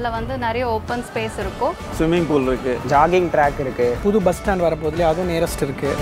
ஏரியாவில் வந்து நிறைய ஓப்பன் ஸ்பேஸ் இருக்கும் ஸ்விம்மிங் பூல் இருக்கு. ஜாகிங் ட்ராக் இருக்கு. புது பஸ் ஸ்டாண்ட் வரப்போதுலேயே அதுவும் நியரஸ்ட் இருக்கு.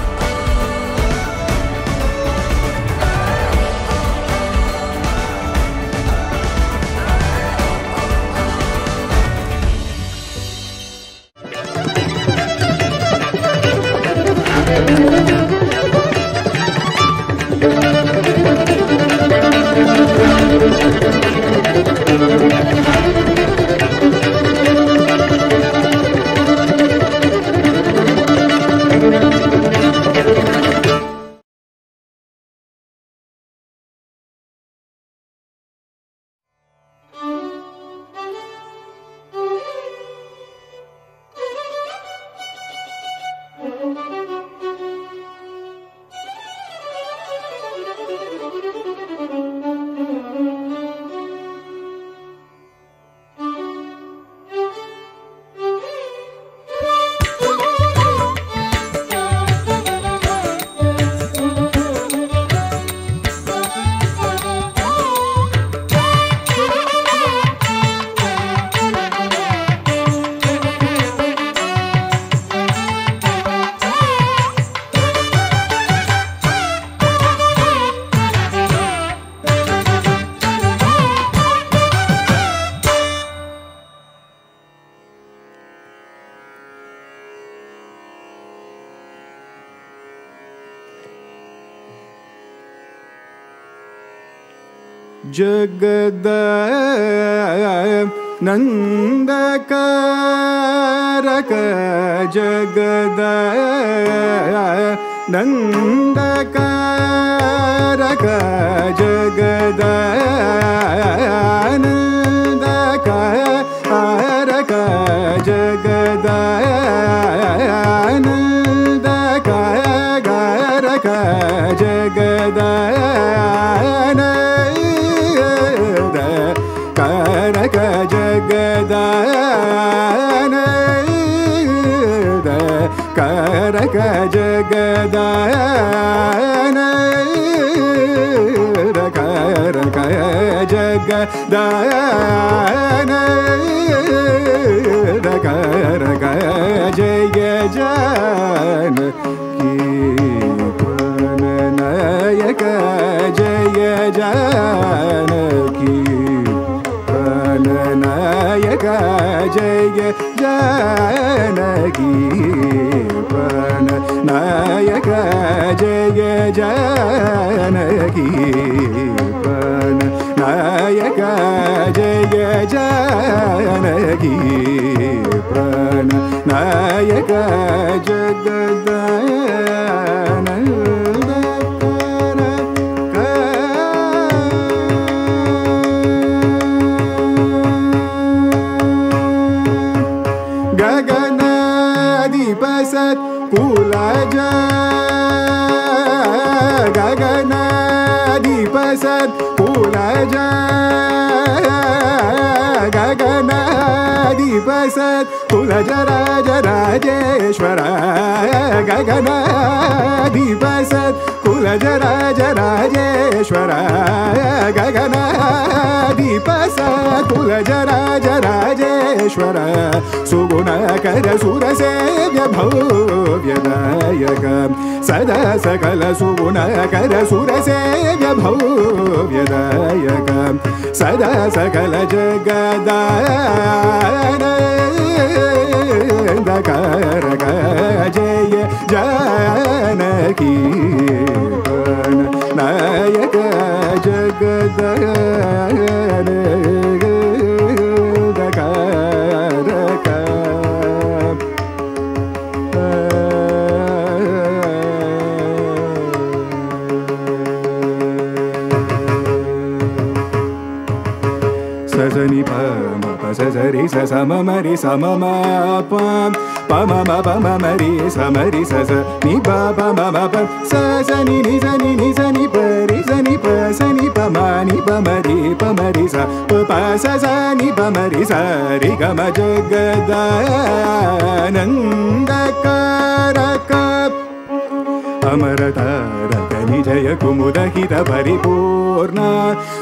जग कार जगाया र जगया जगरक जगदायन करक जगदायन करक जगदायन करक जय जगदया जग दया रयाजयजी पनयकयजानी जय ஜனகீபன நாயக ஜய ஜனகீபன நாயக ஜய ஜனகீபன நாயக ஜகத गजराज राजेश्वरा गगनादि बस कुलजर जराजेश्वर गगन दीपस कुलजर राजेश्वर सुगुण कर सुरसेव्य भव्यदायक सदा सकल सुगुण कर सुरसेव्य भव्यदायक सदा सकल जगदायन कारक जय Janaki. Sa sama mari sama ma pa pa ma ma pa ma mari sa mari sa sa ni ba ba ma ma pa sa sa ni ni sa ni ni sa ni pa निपसनि पमानि पमरि पमरि सनि पमरि सारि गमजो गन्दकार अमर तारि अमरतारक निजय कुमुदहित परिपूर्ण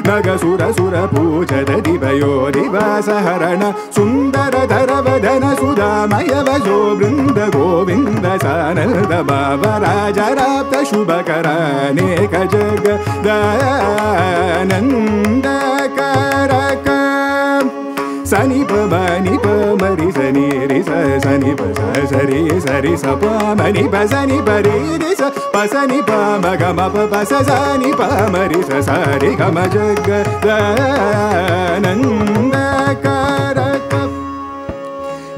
नगसुर सुर पूजर दिभयो दिवास सुन्दर धरवधन सुधामय वशो वृन्द गोविन्द सानन्द बाबराजराप्त शुभकरानेक जगदानन्दकारक सनि करक सनी प पमरी सनी रि स प सरी सरी सप मनी प परी रि स पसनी प म ग म प प स सरी प मरि स ग म जग दानन्दकार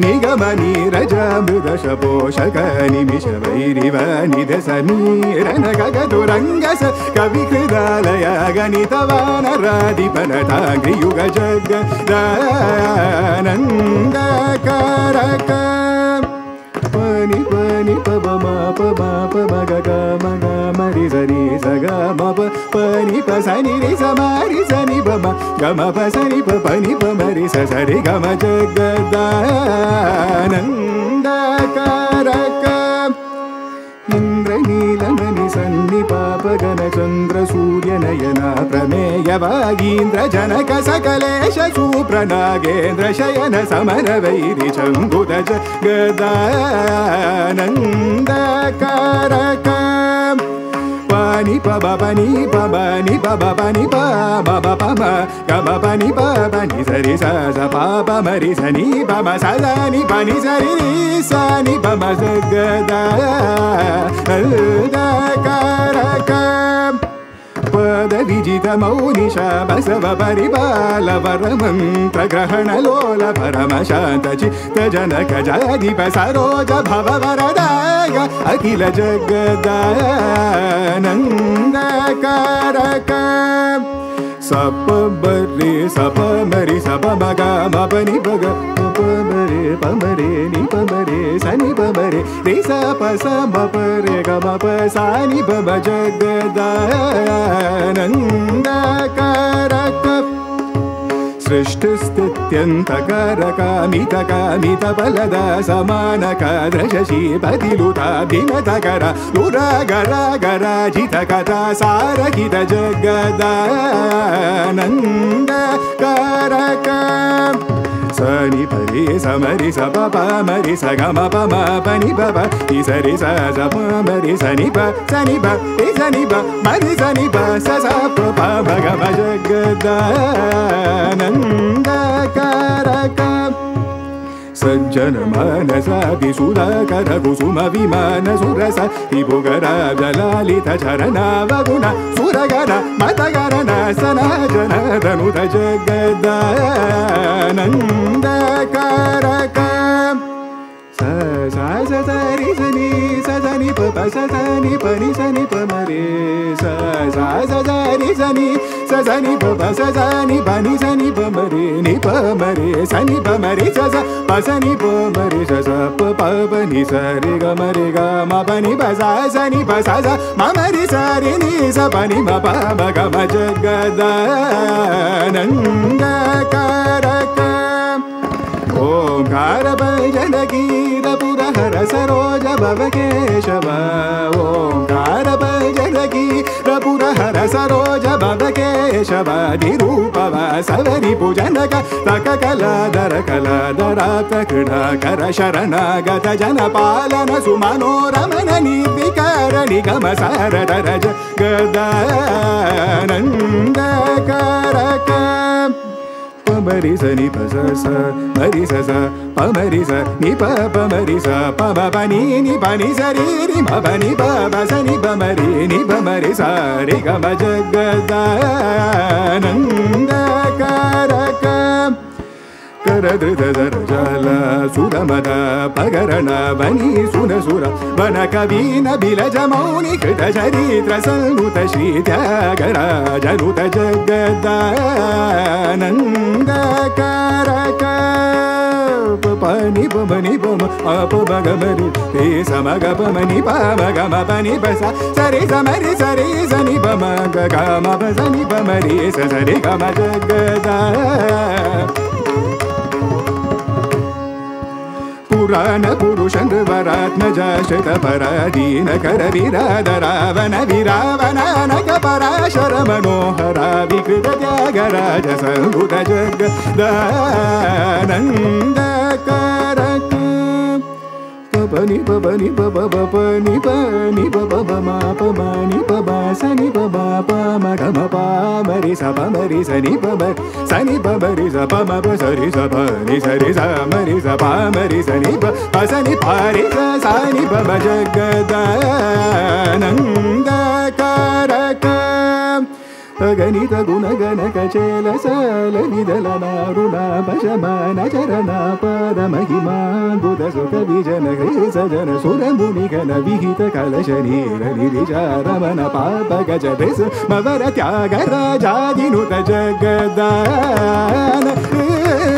निगमनीरजा मृदशपोषकनिमिष कविकृदालय निधसनीरनगतुरङ्गस कविकृदालया गरि स गनिपानि पिनिपमरि निपापगणचन्द्रसूर्यनयना प्रमेयवागीन्द्रजनकसकलेशुप्रनागेन्द्रशयनसमरवैरिशम्बुदनन्दकारक ni pa ba ba ni pa ba ni pa ba ba ni pa ba ba pa ba ga ba ba ni pa ba ni sa ri sa sa pa ba ma ri sa ni pa ma sa la ni pa ni sa ri ri sa ni pa ma sa ga da ga ra ka. जित मौनिष बसव परिपाल परमग्रहणलोल परम सरोज भव वरदाय अखिल जगदानन्दकारक सपरि सप मरि सप मिब गमरे निपमरे सी परि सप से गीप जगदानन्द कर सृष्टिस्थित्यन्तकरकामितकामितबलदा समानका दृशीपतिलुधा दिनतकरा पुरगर गराजितकथा जगदानन्दकारक Sani pari sa mari sa pa pa mari sa ga ma pa ma pa ni pa pa ni sa re sa sa pa mari sa ni pa sa ni pa re sa ni pa mari sa ni pa sa sa pa pa ma ga ma jagadananda karaka सज्जन मन सज्जनमानस विसुधाकर कुसुम विमान सुरस विभुगर, जलालित चरणावगुण सुरगण मतगरण सनाजन धनुध जगदानन्दकारक। सजारि सनि सजनि पपा सजनि पनि सनि परि सजारि सनि सजनि पपा सजनि बनि सनि परि निप मरे सनि बानि परि सज पि सरे ग मरे ग मनि भी समनि सारिनि सपनि मग मङ्गकार ओङ्कार भैजनगी सरोज बब केशव ओङ्कार जगकी प्रपुर सरोज बब केशव निरूपव सवरि निपुजन तक कला दर कला दर जनपालन सुमनोरमन निर्विकार निगम पालन सुमनोरम मरि सनि स परि स नि पमरि स पनिपनि सरि पि प निपमरि निपमरि सारि ग जल सुदमद पगर न सुर बन कविन बिल जमौनि कृत सरीत सङ्गत शीतगरा जरुत जगदानन्द कारप मणि मगमरुगप मनि पग मनिप सरे समरे सरे सनि पम गगम सनि पमरि सरे गम जगदा पुराण परात्मजात पराधीन करधिराध रावण वि मनोहरा विकृत जागराज सम्बुतनन्द pa ni pa pa ni pa pa pa pa ni pa ni pa pa pa ma pa ma ni pa ba sa ni pa ba pa ma ga ma pa ma ri sa pa ma ri sa ni pa ba sa ni pa ba ri sa pa ma pa sa ri sa pa ni sa ri sa ma ri sa pa ma ri sa ni pa pa sa ni pa ri sa sa ni pa ba jagadananda karaka अगणित गुणगणकेलसल निधल मारुणा पशमन चरना पद महि मा बुध सुत vision हृस जन सुनमुनिगन विहित कलशनीर निजारमनपापगज भवन त्यागरा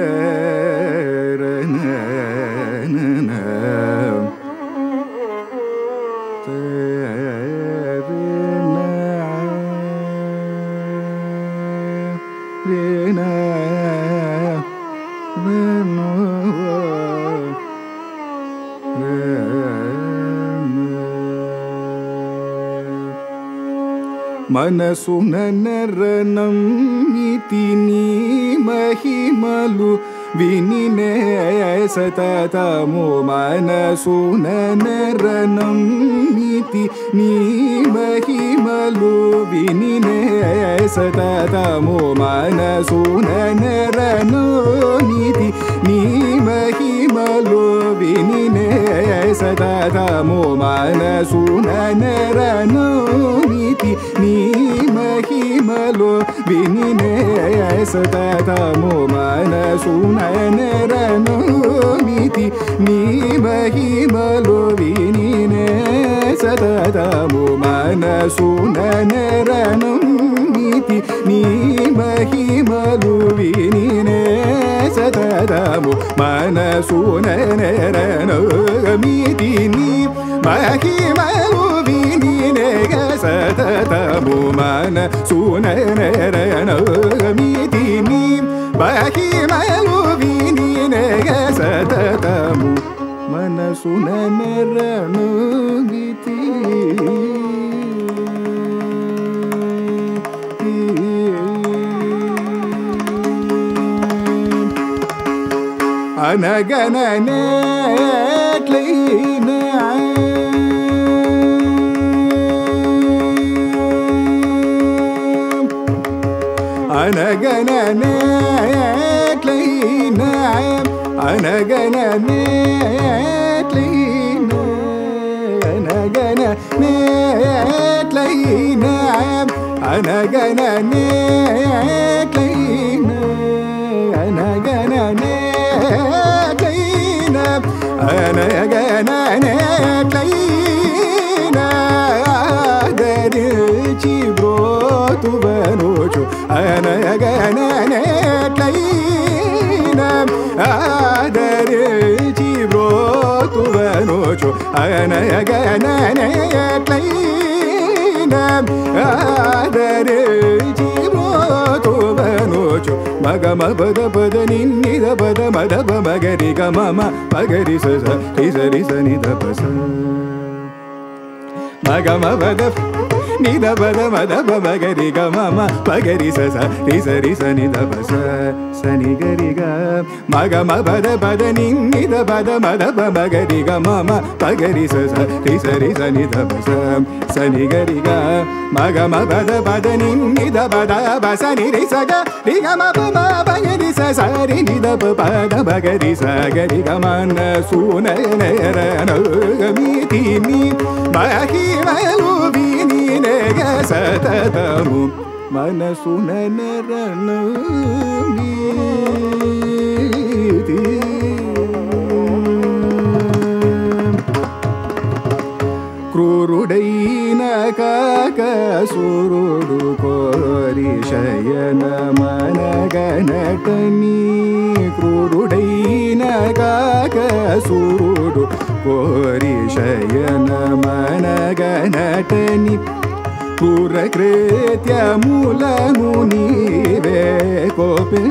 ne ne ne ne. सुननीतिनि నీ మహిమలు వినినే मो मन सुन నన్నరనమ్మితి నీ మహిమలు వినినే సతతము మనసు నన్నరనమ్మితి నీ మహిమలు వినినే సతతము మనసు నన్నరనోమితి నీ మహిమలు వినినే సతతము మనసు నన్నరనోమితి నీ మహిమలో ಸದದಮು ಮನಸು ನನರನು ನೀತಿ ನೀ ಮಹಿಮಲುವಿನೇ ಸದದಮು ಮನಸು ನನರನು ಮೀತಿ ನೀ ಮಹಿಮಲುವಿನೇ ಸದದಮು ಮನಸು ನನರನು ಮೀತಿ ನೀ ಮಹಿಮಲುವಿನೇ ಸದದಮು ಮನಸು ನನರನು ಗೀ أنجنانات لينا عام أنا جنانات لينا عام أنا جنانات نيت لي نعم أنا جنانيت لي نعم أنا جنانيت لي نعم أنا جنانيت لي نعم دريتي بروتو بنوشو أنا جنانيت لي نعم బ్రోతువనుచు అనగననేట్లైన ఆదరించి బ్రోతువనుచు మగమ పద పద నిన్నిద పద మద మగరి గమ మగరి స निधपद मधप मगरि गम पगरि ससा तिसरि सनि धपस सनि गरिग मागनि निधप मगरि गा पगरि ससा तिसरि सनि धनि गरिगा मागाद निधीसा गागरि सि निगरि सा गी गुनय नयनीय సతతము మనసు నరను క్రూరుడైన కాకసురుడు కోరి శయన మనగనటని క్రూరుడైన కాకసురుడు కోరి శయన మనగనటని कुरकृत्य मूलनु कोपि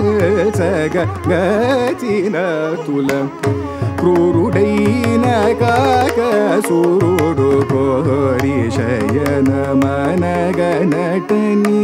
स गिन सुल क्रूरुडैनकाशूरिशयनमनगणटनी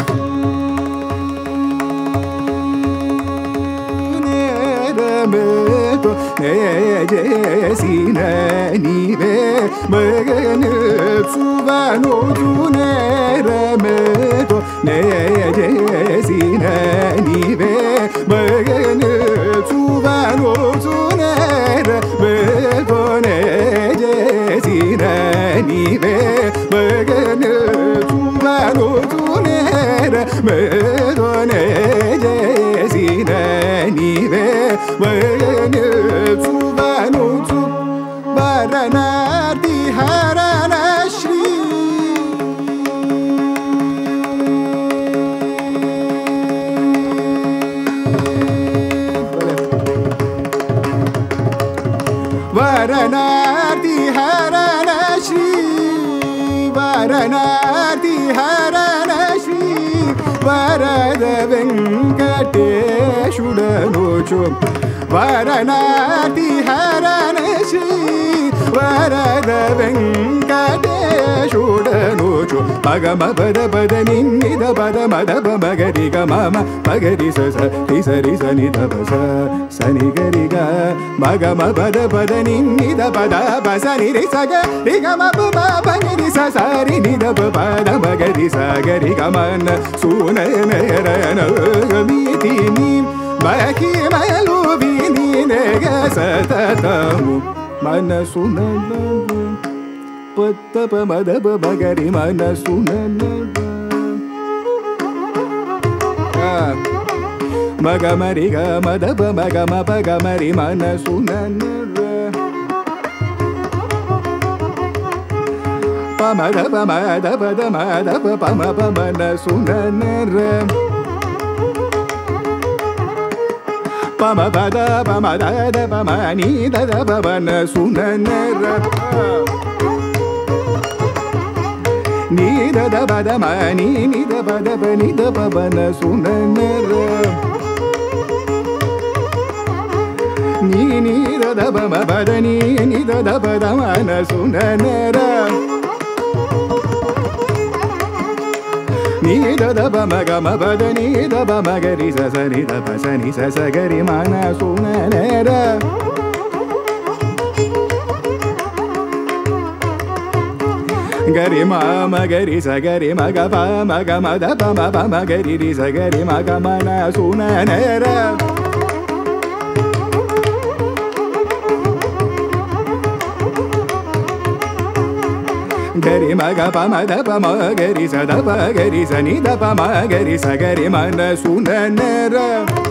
gecesine be mıgını sıvan odune remeto ne gecesine be mıgını sıvan odune remeto ne gecesine be mıgını sıvan odune remeto ne gecesine be mıgını ोचु वारणाति हार श्री वारद वङ्गोडनोचु मगम पदपद निध पद मदप मगरि गम पगति सस रि सरि सनि दप सनि गरि ग मगम पदपद निध पदप सनि रि सगरि गम पगरि सरि निध पद मगदि सगरि गमन सुनय नयनीतिनि ಬಹಿ ಮಲು ಬಿನಿನೆಗೆ ಸತತವು ಮನಸು ನನವು ಪತ್ತಪ ಮದಬ ಬಗರಿ ಮನಸು ನನವ ಮಗ ಮರಿ ಗ ಮದಬ ಮಗ ಮಪ ಗ ಮರಿ ಮನಸು ನನವ ಪಮದ ಪಮದ ಪದ ಮದ ಪಮ ಪಮನ ಸುನನರ பம பத பம தத பம நீ தத பவன சுனன நீ தத பத ம நீ நித பத ப நித பவன சுனன நீ நீ தத பம பத நீ நித பத மன சுனன नि गरि मानारा गरि मा गिसा गरिमा गरिसा गरि मा गाना सून गरिमा गापा मा ध मा गरि सा धिसा निपा गरि मा न सुर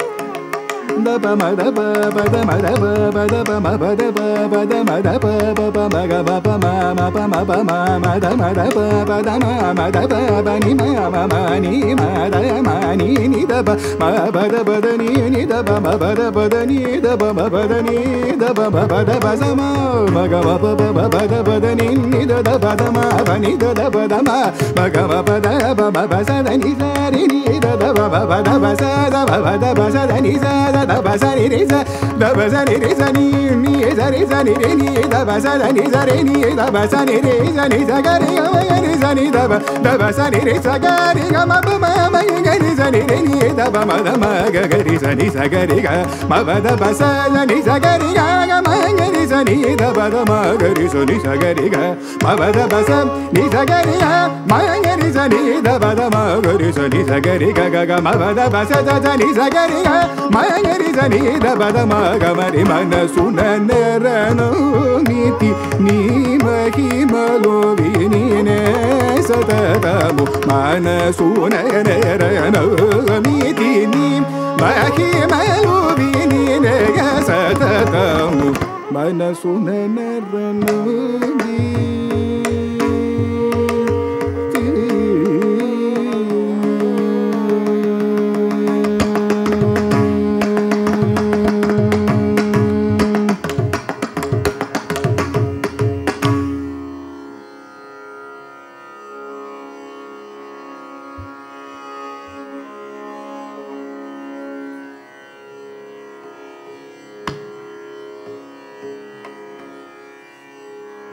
Ni da da ba da ma ba ni da da ba da ma ba ga ba ba da ba ba ba sa da ni sa ni da ba sa ni re za ni za ga re ga zani daba daba sani re sa ga ri ga ma ba ma ma ga ri zani re ni daba ma da ma ga ga ri zani sa ga ri ga ma ba da ba sa zani sa ga ri ga ga ma ga ri zani daba da ma ga ri zani sa ga ri ga ma ba da ba sa ni sa ga ri ga ma ga ri zani daba da ma ga ri zani sa ga ri ga ga ga ma ba da ba sa za zani sa ga ri ga ma ga ri zani daba da ma ga ma ri ma na su na ne ra no ni ti ni ma ki ma lo vi ni ne satatamu manasu nayanayaranagamiti nim mahimalu vininaya satatamu manasu nayanaranagamiti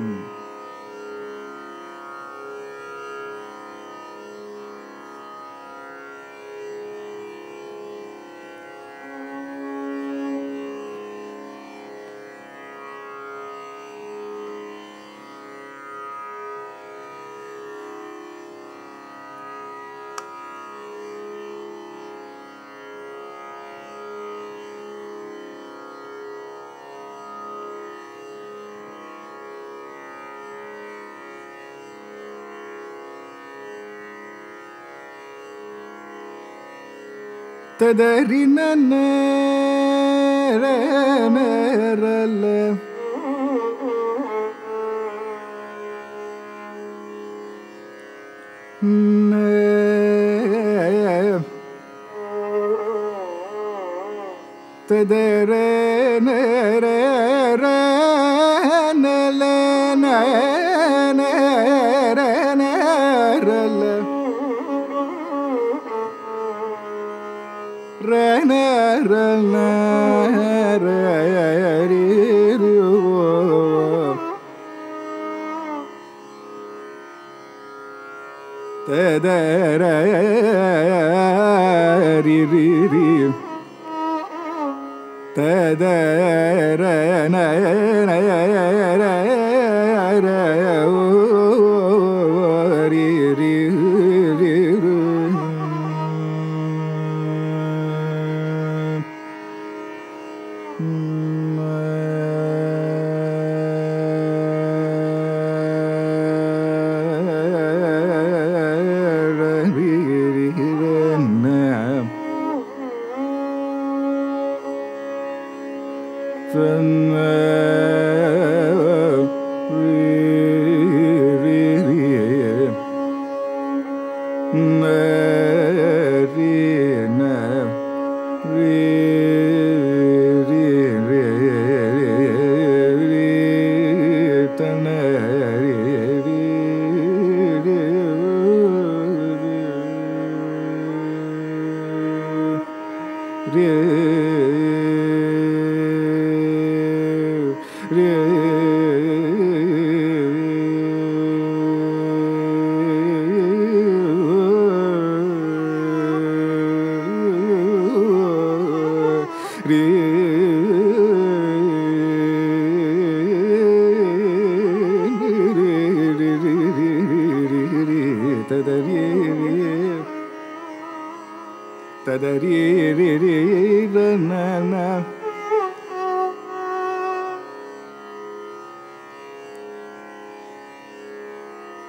Mm. ತದರಿನ ನೇರಲ ನ 怎么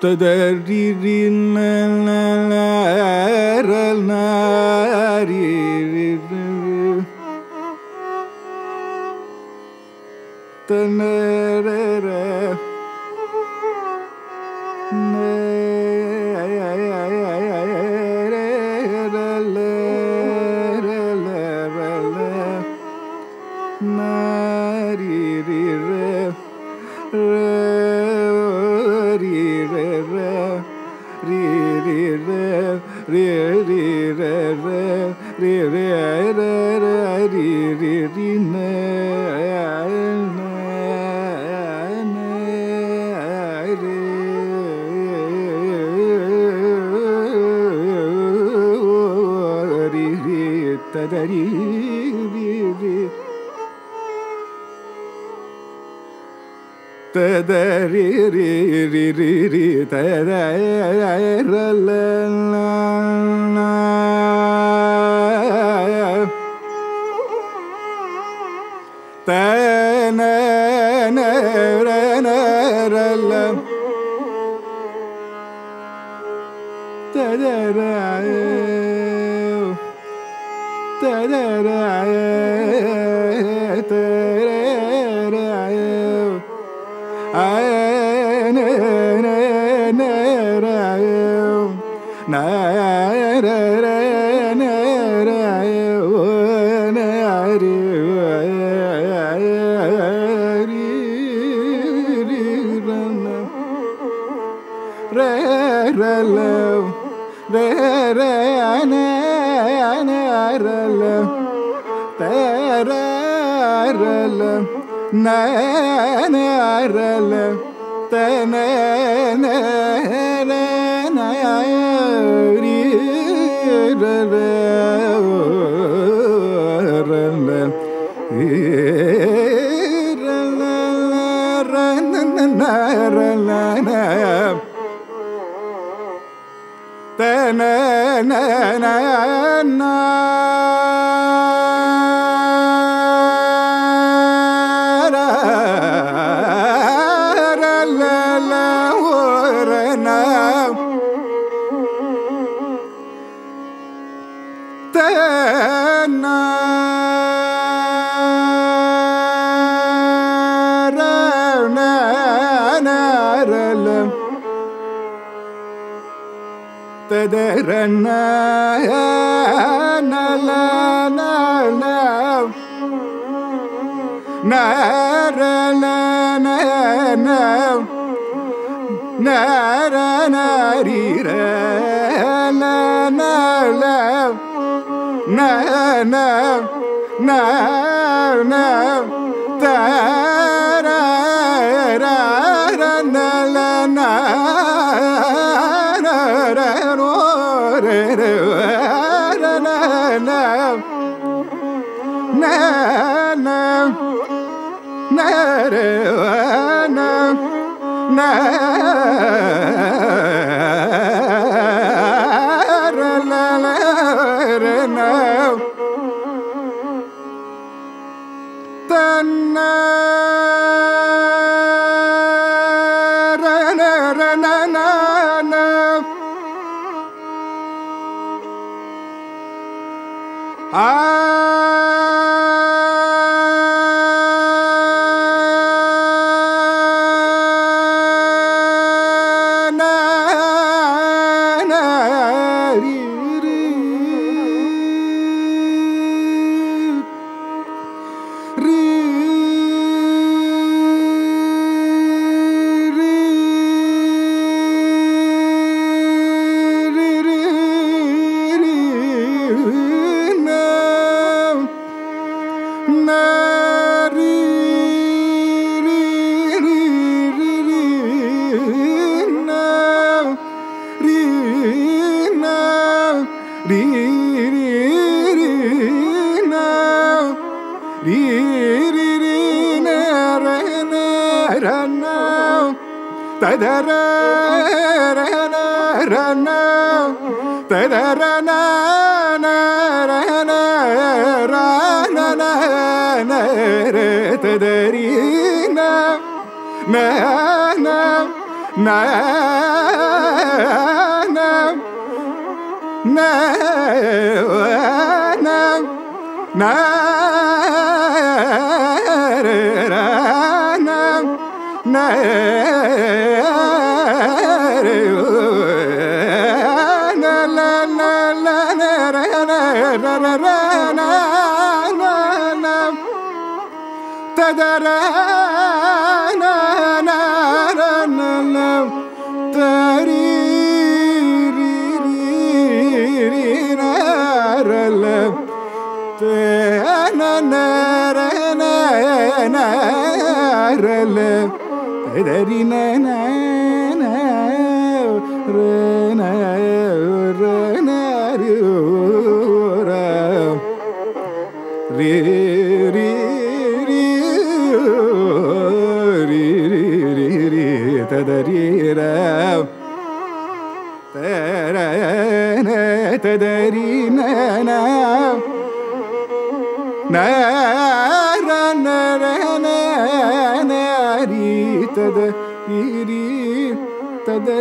المتضررين ri ri ri ri ri ri നരല തന ததரன நரநரீர நன நன தர நல ந na na na na ததர ததரன ததரீன ந ந ந da da da re re ri ri ta da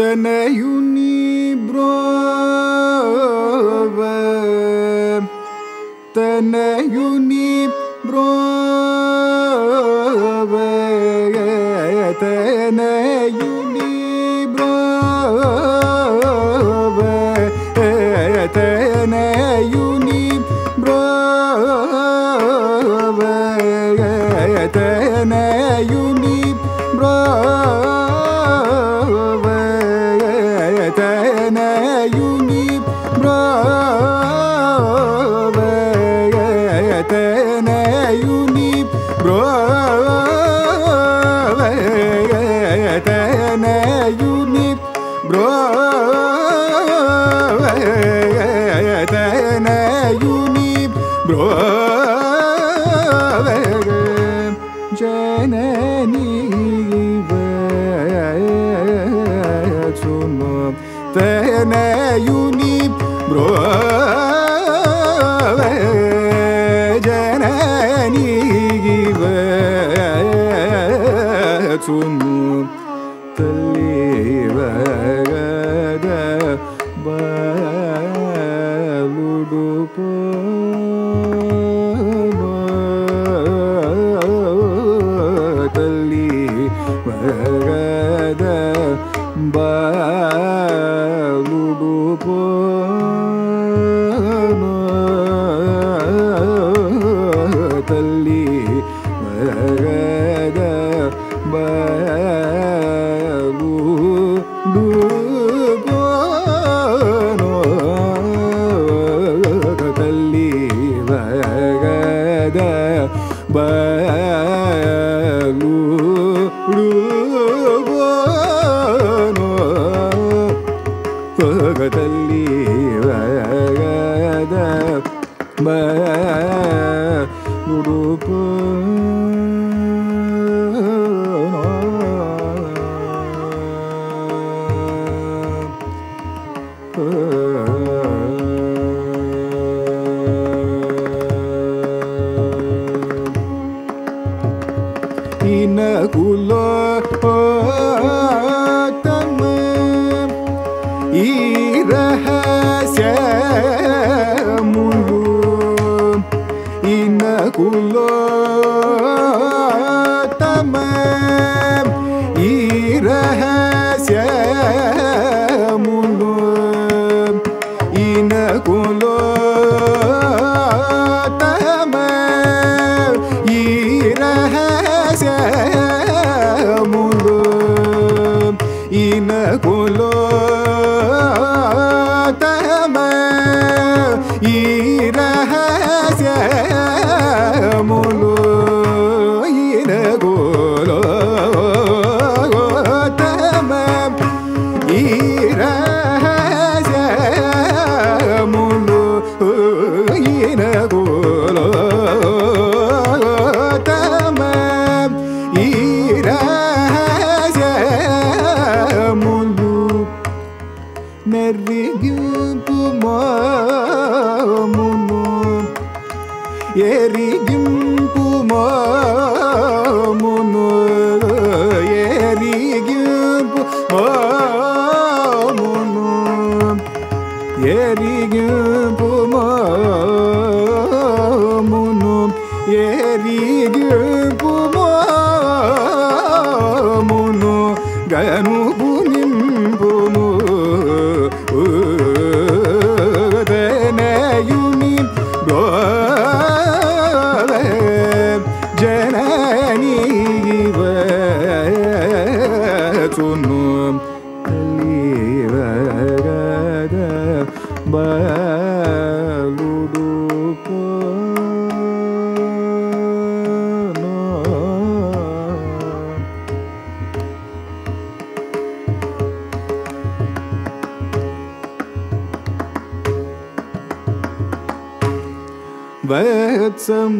tenéis un coração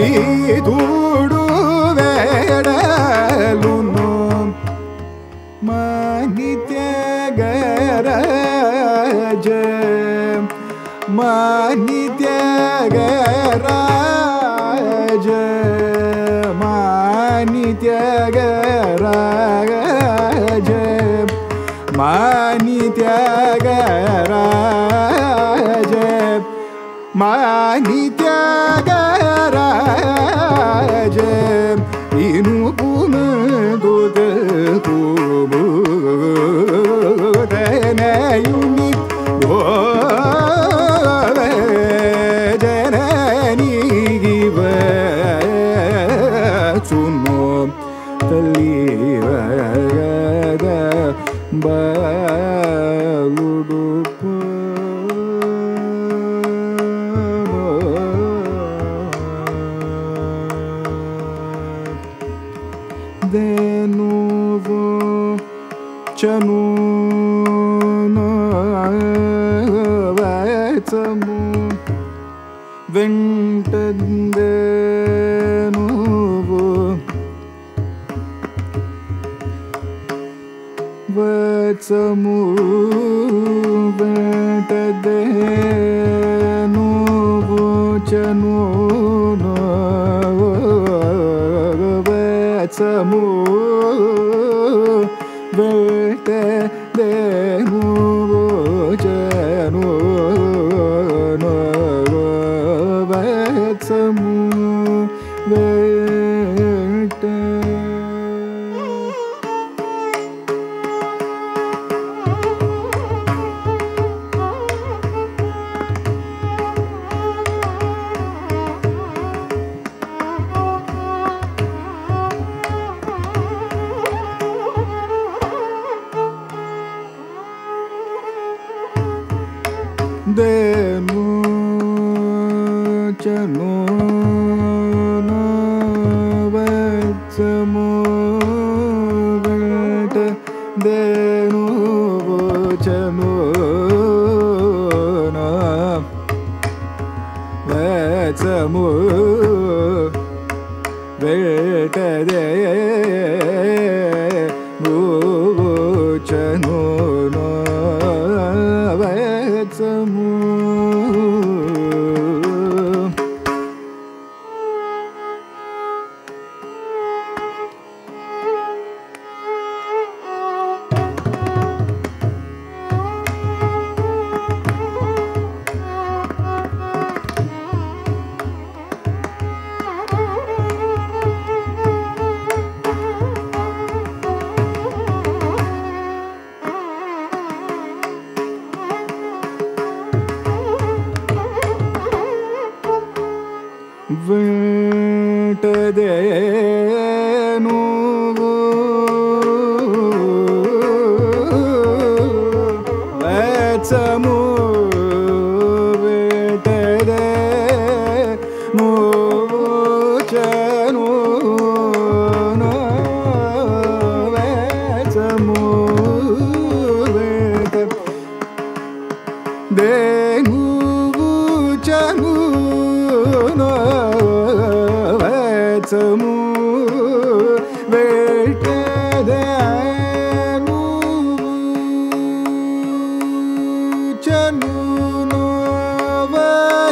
ouvido. amor.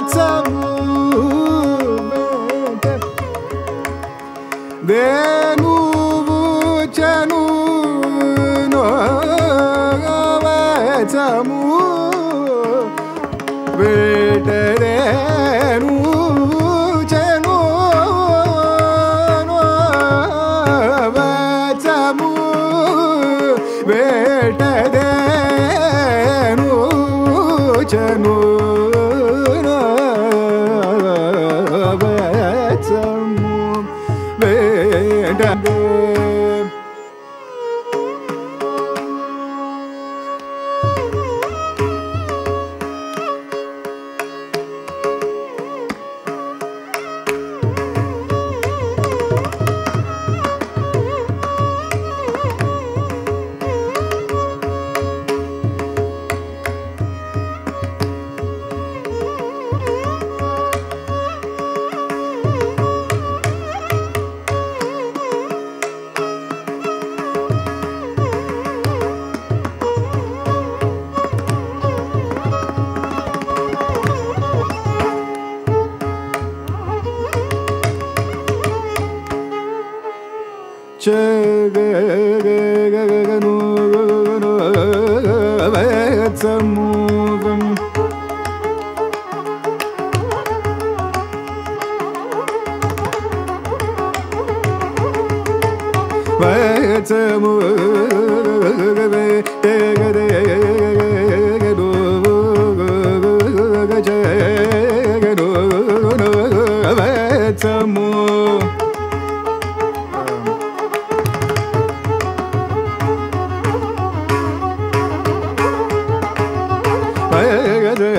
matamu Venu vuchanu no vetamu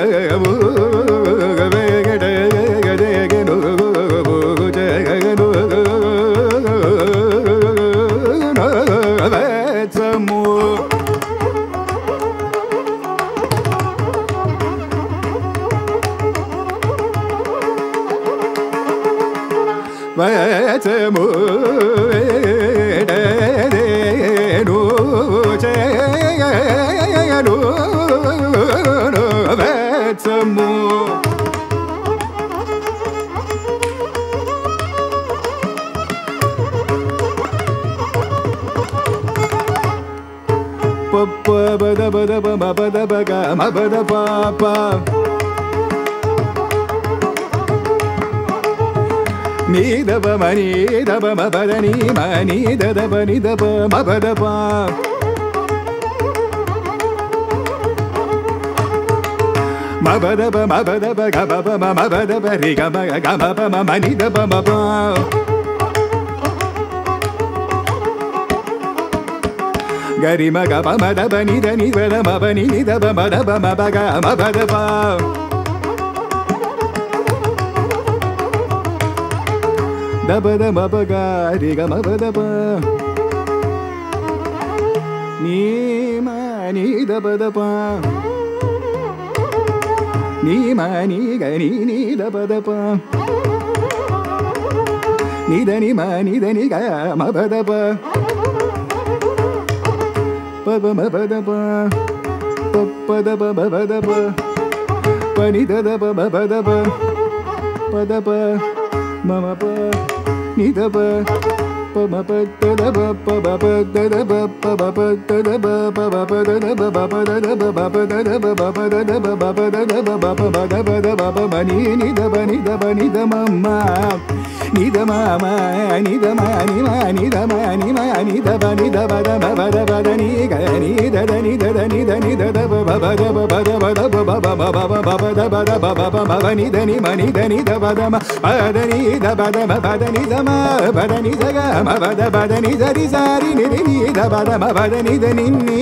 yeah, yeah. Bada ba ma bada ba ga ba ba ma ma bada ba ri ga ma ga ma ba ma ma ni da ba ma ba Gari ma ga pa ma da ba ni da ni ba da ma ba ni ni da ba ma da ba ma ba ga ma ba da ba Da ba da ma ba ga ri ga ma ba da ba Ni ma ni da ba da ba ni ma ni ga ni ni da pa da pa ni da ni ma ni da ni ga ma pa da pa pa pa ma pa da pa pa pa da pa ma pa da pa pa ni da da pa ma pa da pa pa da pa ma ma pa ni da pa ni da pa ni da ma ma ni da ma ma ni da ma ni ma ni da ma ni ma ni da ba ni da ba da ba ba da ba da ni ga ni da da ni da da ni da ni da da ba ba ba da ba ba da ba da ba ba ba ba ba ba ba ba da ba da ba ba ba ma ba ni da ni ma ni da ni da ba da ma ba da ni da ba da ma ba da ni da ma ba da ni da ga ma ba da ba da ni da ri sa ri ni ri ni da ba da ma ba da ni da ni ni ni da ni da da da ಮ ಬದ ಬದ ನಿದ ರಿ ಸಾರಿ ನಿರಿ ನಿದ ಬದ ಮ ಬದ ನಿದ ನಿನ್ನಿ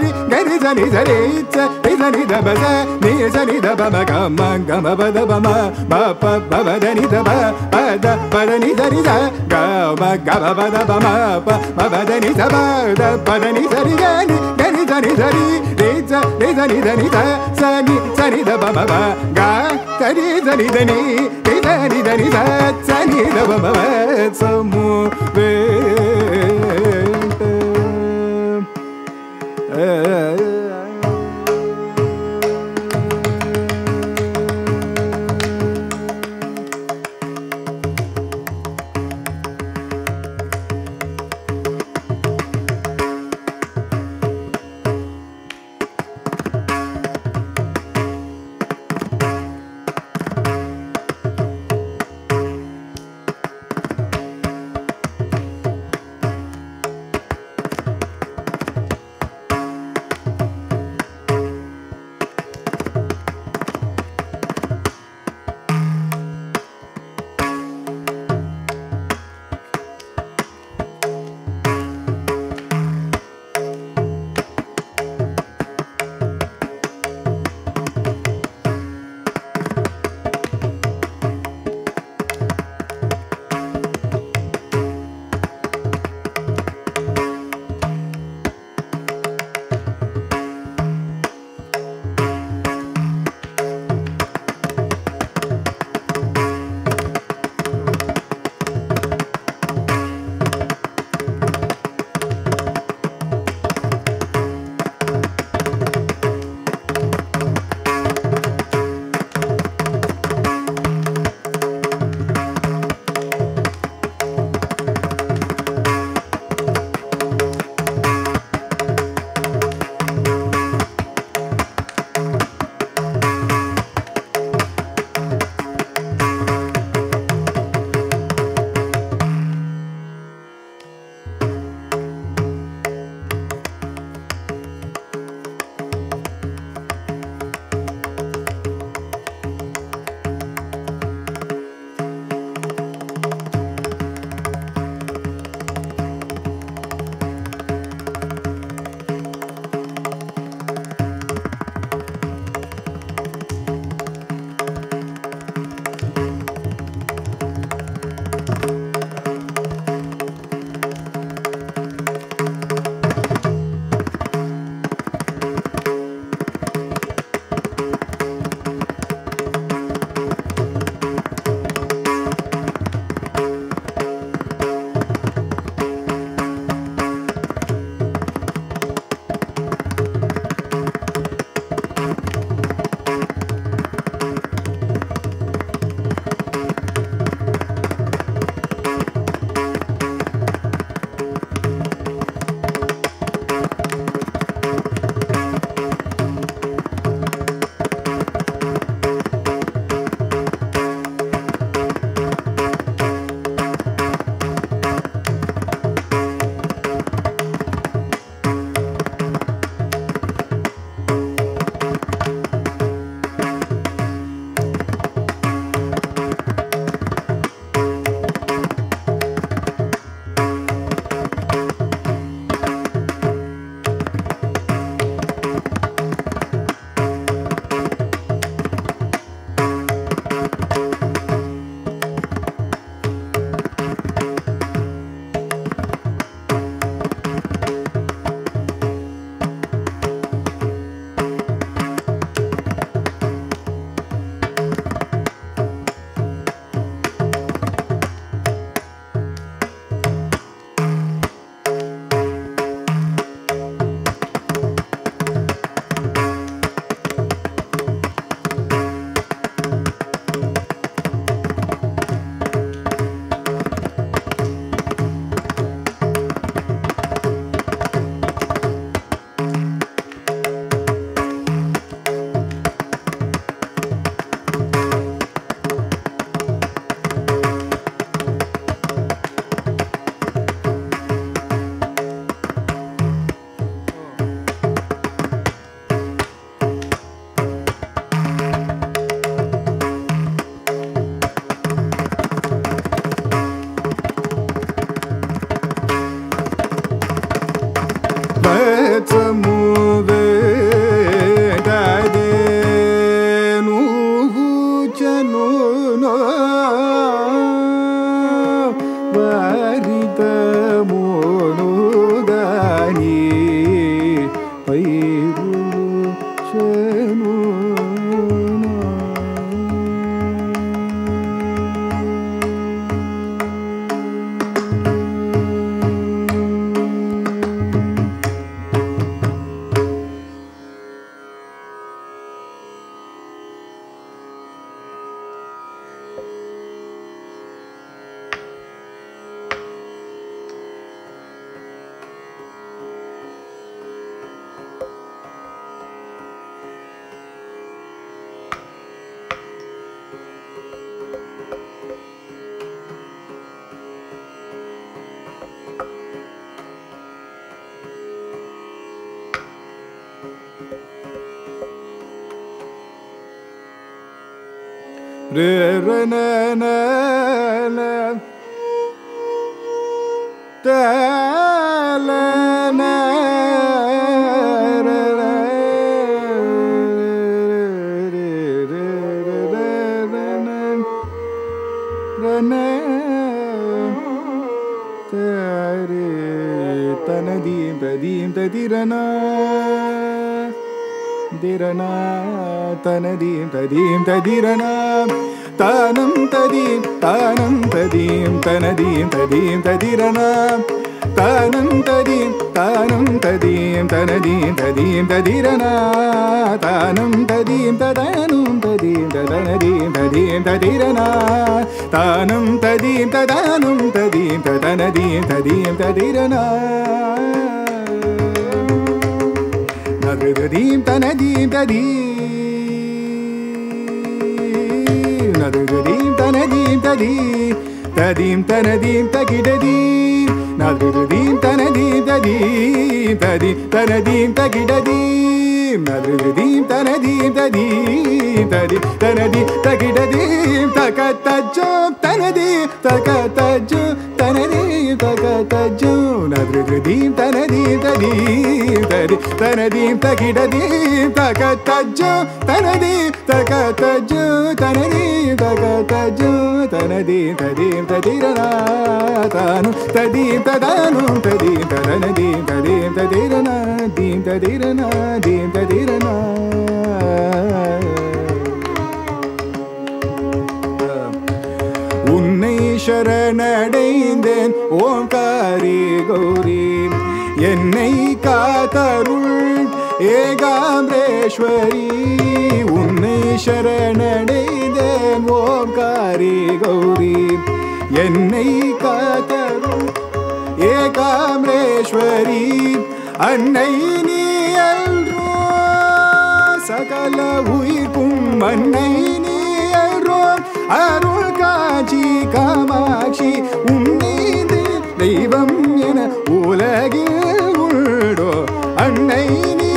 ni ga ni za ni za ni za ni za ni da ba za ni za ni da ba ma ga ma ga ma ba da ba ma ba pa ba ba da ni da ba ba da ba da ni za ni za ga ma ga ba ba da ba ma pa ba ba da ni za ba da ba da ni za ni ga ni ga ni za ni za ni ni za ni za ni za ni za za ni za ni da ba ma ba ga za ni za ni da ni ni za ni da ni za za ni da ba ma ba sa mu ve yeah. ததிரணாம் தானம் ததீம் தானம் ததீம் தனதீம் ததீம் ததிரணாம் தானம் ததீம் தானம் ததீம் தனதீம் ததீம் ததிரணா தானம் ததீம் ததனும் ததீம் ததனதீம் ததீம் ததிரணா தானம் ததீம் ததானும் ததீம் ததனதீம் ததீம் ததிரணா நதுகதீம் தனதீம் ததீம். Nadrugadim tanadim tadim Tadim tanadim takidadim Nadrugadim tanadim tadim Tadim tanadim takidadim Nadrugadim tanadim tadim Tadim tanadim takidadim Takatajub tanadim Takatajub ತನದೀಂತಕ ತಜ್ಜೂನದೃ ದೃದೀಂ ತನದೀಂ ತದೀಂ ತದಿ ತನದೀಂ ತಕಿಡದೀಂ ತಕ ತಜ್ಜು ತನದೀಂ ತಕ ತಜ್ಜು ತನದೀಂ ತಕ ತಜ್ಜು ತನದೀಂ ತದೀಂ ತದಿರನಾತಾನು ತದೀಂ ತದಾನು ತದೀಂ ತದನದೀಂ ತದೀಂ ತದಿರನ ದೀಂ ತದಿರನ ದೀಂ ತದಿರನ சரணடைந்தேன். ஓங்காரி கௌரி என்னை காத்தருள் ஏகாம்பரேஸ்வரி உன்னை சரணடைந்தேன். ஓங்காரி கௌரி என்னை காத்தருள் ஏகாம்பரேஸ்வரி அன்னை நீ அல்றோ சகல உயிர்க்கும் அன்னை நீ அருள் காட்சி காமாட்சி உன்னீது தெய்வம் என உலகில் உள்ளோ அன்னை நீ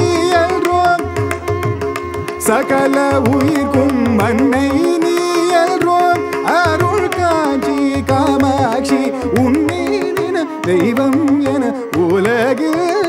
சகல உயிர்க்கும் அன்னை நீ அருள் காட்சி காமாட்சி உன்னீதின தெய்வம் என உலகில்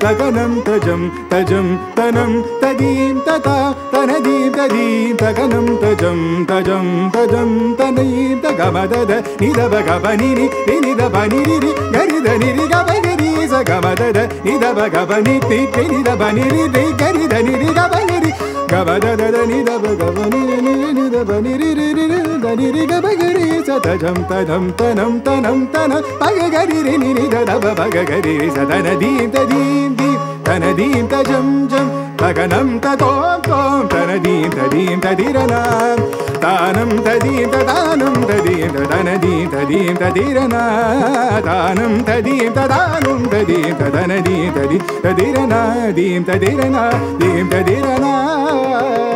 தகனம் தஜம் தஜம் தனம் ததீம் ததா தனதீம் ததீம் தகனம் தஜம் தஜம் தஜம் தனீம் தகமதத நிதப கபனிரி நிதப நிரி கரித நிரி கபகிரி சகமதத நிதப கபனி தி நிதப நிரி கரித நிரி கபனிரி கபதத நிதப கபனிரி நிதப நிரி நிரி கபகிரி சதஜம் தனம் தனம் தனம் தன பககரி நிதப பககரி சதனதீம் ததீம் தீம் தனதீம் தஜம் ஜம் தகனம் ததோம் தோம் தனதீம் ததீம் ததிரணாம் தானம் ததீம் ததானம் ததீம் ததனதீம் ததீம் ததிரணா தானம் ததீம் ததானம் ததீம் ததனதீம் ததி ததிரணா தீம் ததிரணா தீம் ததிரணா ஆ